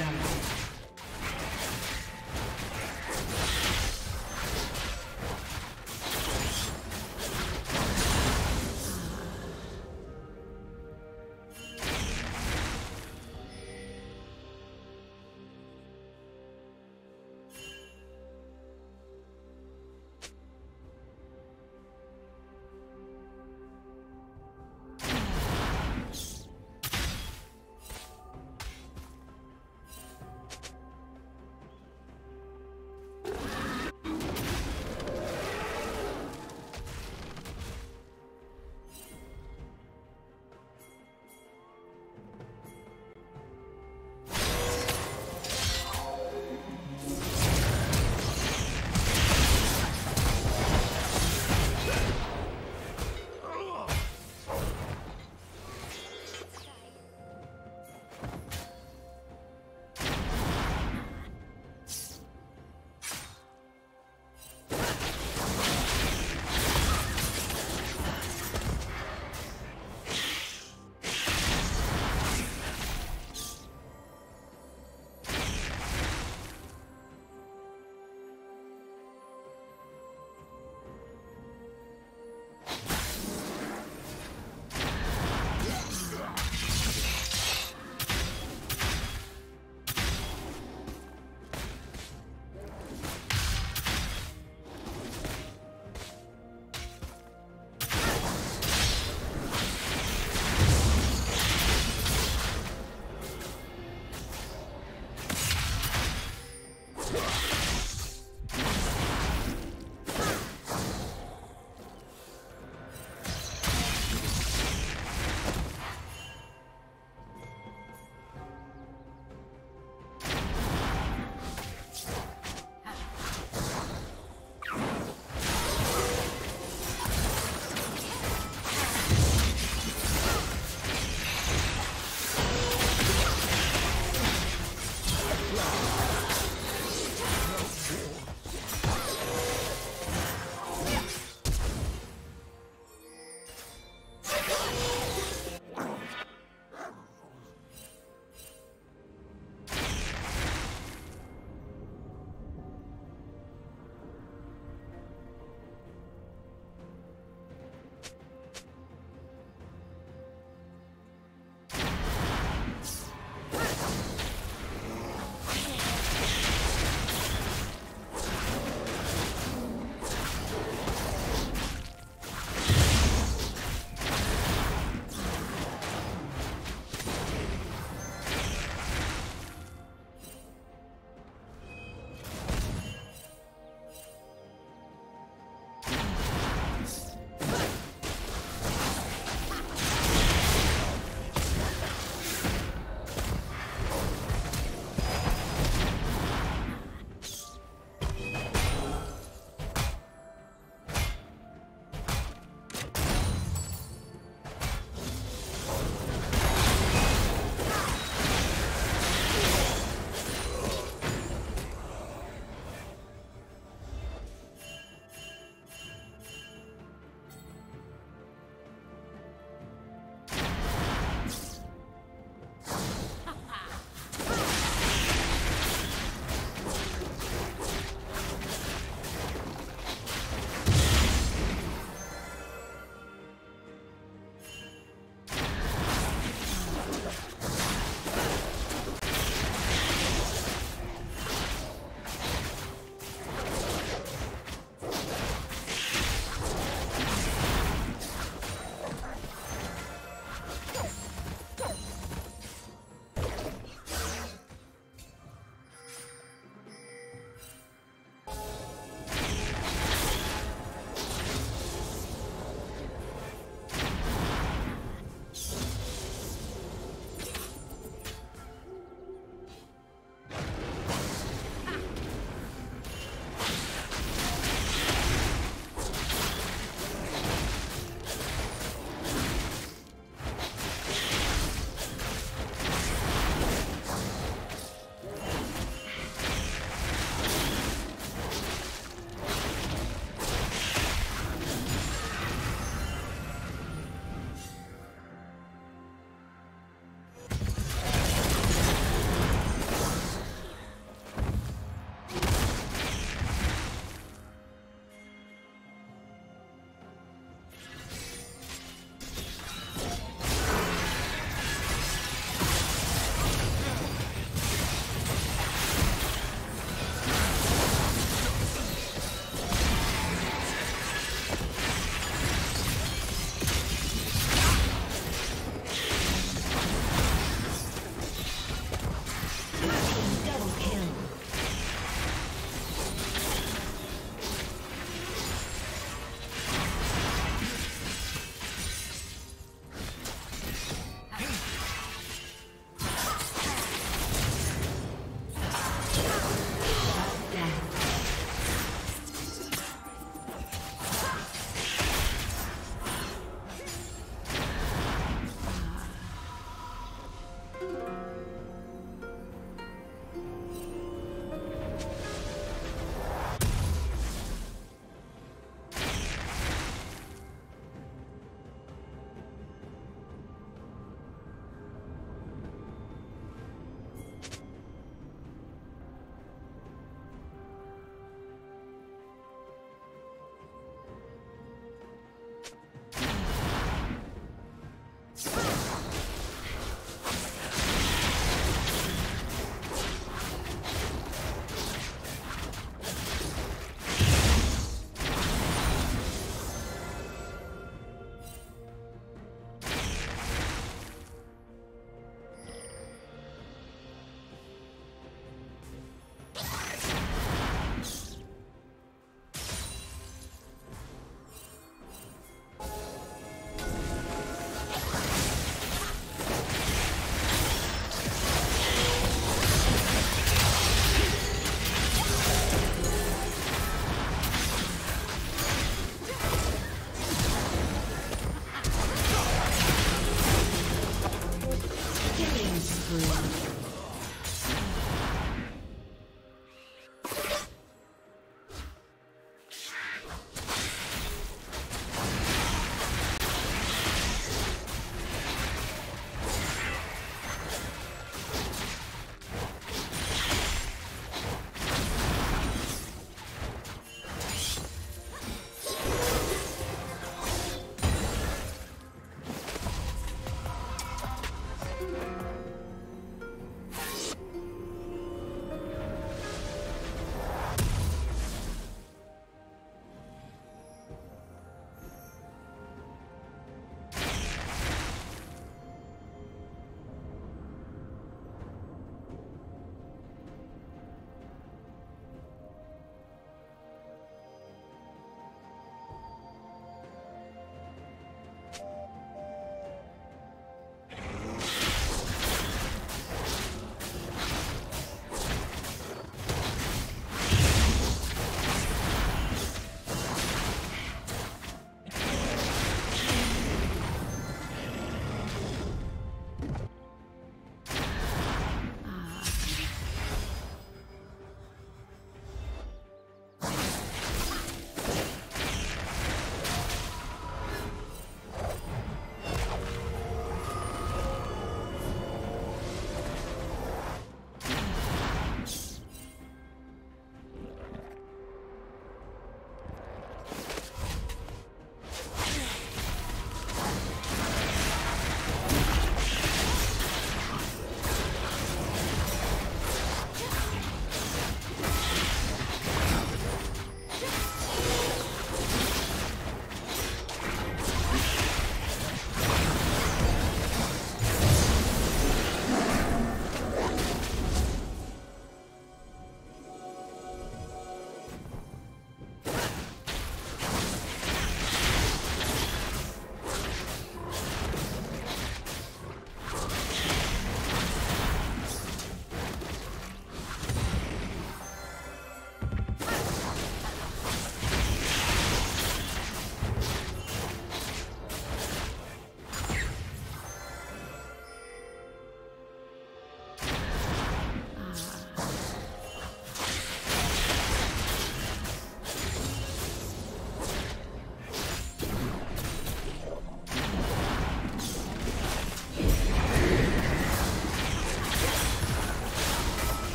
First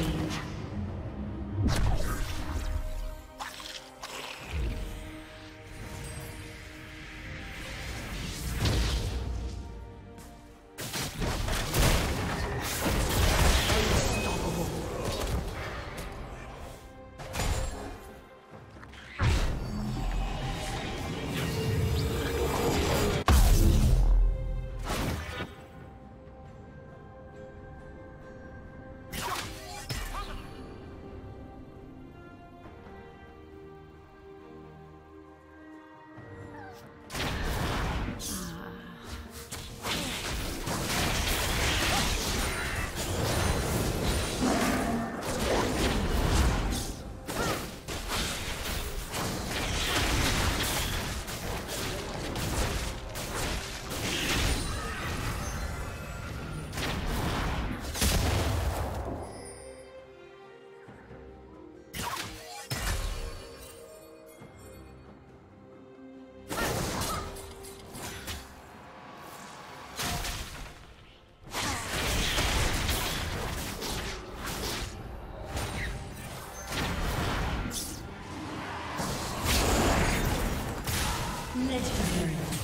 slain. Legendary.